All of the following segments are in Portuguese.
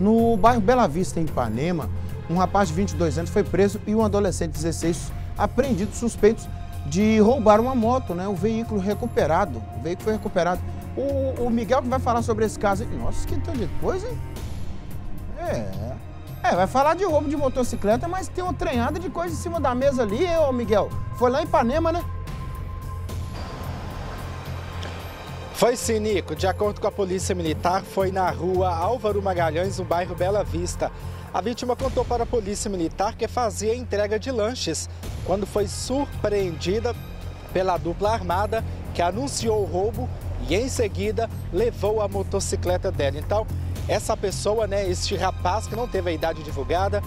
No bairro Bela Vista, em Ipanema, um rapaz de 22 anos foi preso e um adolescente de 16 apreendido suspeitos de roubar uma moto, né? O veículo recuperado. O veículo foi recuperado. O, o Miguel que vai falar sobre esse caso. Nossa, que tanto de coisa, hein? É. É, vai falar de roubo de motocicleta, mas tem uma treinada de coisa em cima da mesa ali, ô Miguel. Foi lá em Ipanema, né? Foi sim, Nico. De acordo com a Polícia Militar, foi na rua Álvaro Magalhães, no bairro Bela Vista. A vítima contou para a Polícia Militar que fazia entrega de lanches quando foi surpreendida pela dupla armada que anunciou o roubo e em seguida levou a motocicleta dela. Então, essa pessoa, né, este rapaz que não teve a idade divulgada,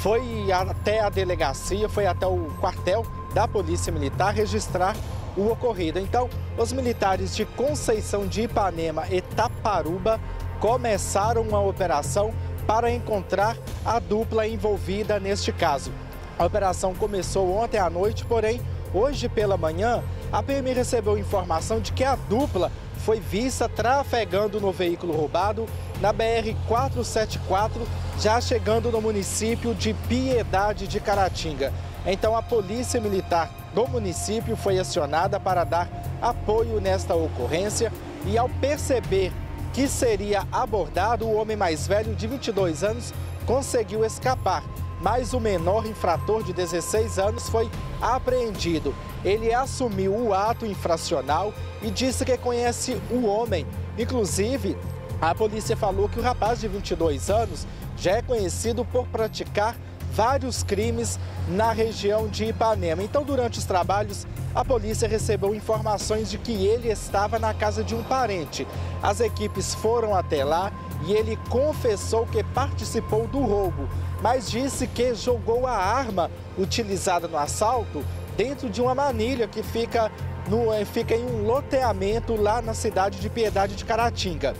foi até a delegacia, foi até o quartel da Polícia Militar registrar o ocorrido. Então, os militares de Conceição de Ipanema e Taparuba começaram uma operação para encontrar a dupla envolvida neste caso. A operação começou ontem à noite, porém, hoje pela manhã, a PM recebeu informação de que a dupla foi vista trafegando no veículo roubado na BR-474, já chegando no município de Piedade de Caratinga. Então, a Polícia Militar do município foi acionada para dar apoio nesta ocorrência e, ao perceber que seria abordado, o homem mais velho, de 22 anos, conseguiu escapar. Mas o menor infrator de 16 anos foi apreendido. Ele assumiu o ato infracional e disse que conhece o homem. Inclusive, a polícia falou que o rapaz de 22 anos já é conhecido por praticar vários crimes na região de Ipanema. Então, durante os trabalhos, a polícia recebeu informações de que ele estava na casa de um parente. As equipes foram até lá e ele confessou que participou do roubo, mas disse que jogou a arma utilizada no assalto dentro de uma manilha que fica, no, eh, fica em um loteamento lá na cidade de Piedade de Caratinga.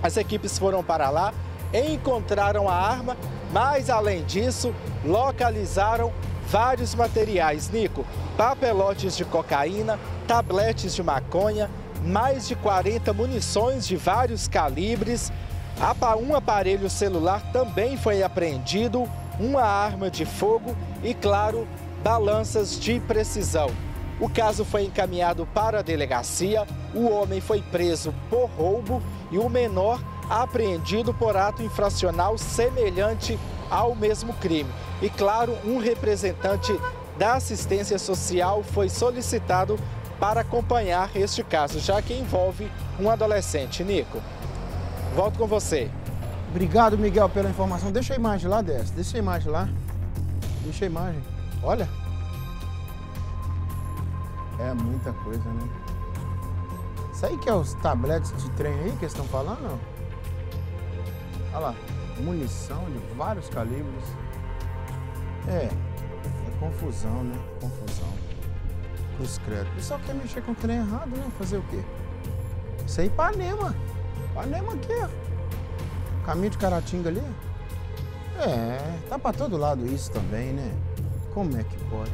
As equipes foram para lá, encontraram a arma mas, além disso, localizaram vários materiais, Nico, papelotes de cocaína, tabletes de maconha, mais de 40 munições de vários calibres, um aparelho celular também foi apreendido, uma arma de fogo e, claro, balanças de precisão. O caso foi encaminhado para a delegacia, o homem foi preso por roubo e o menor apreendido por ato infracional semelhante ao mesmo crime. E claro, um representante da assistência social foi solicitado para acompanhar este caso, já que envolve um adolescente. Nico, volto com você. Obrigado, Miguel, pela informação. Deixa a imagem lá, Décio. Deixa a imagem lá. Deixa a imagem. Olha. É muita coisa, né? Isso aí que é os tabletes de trem aí que eles estão falando? Olha lá, munição de vários calibres. É, é confusão, né? Confusão. Cruz credo. O pessoal quer mexer com o trem errado, né? Fazer o quê? Isso aí Ipanema. Ipanema aqui, ó. Caminho de Caratinga ali. É, tá pra todo lado isso também, né? Como é que pode?